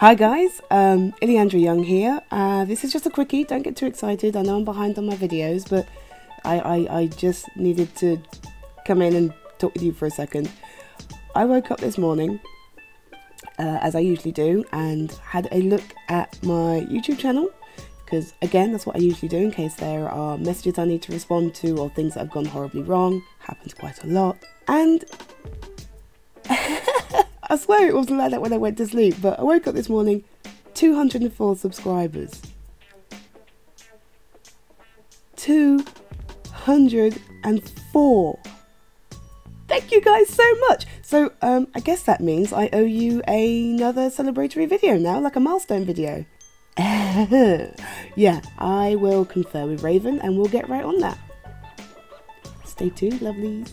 Hi guys, um, Ileandra Young here. Uh, this is just a quickie, don't get too excited. I know I'm behind on my videos, but I, I, I just needed to come in and talk with you for a second. I woke up this morning, uh, as I usually do, and had a look at my YouTube channel. Because again, that's what I usually do in case there are messages I need to respond to or things that have gone horribly wrong. Happens quite a lot. And I swear it wasn't like that when I went to sleep, but I woke up this morning, 204 subscribers. 204. Thank you guys so much. So, um, I guess that means I owe you another celebratory video now, like a milestone video. yeah, I will confer with Raven and we'll get right on that. Stay tuned, lovelies.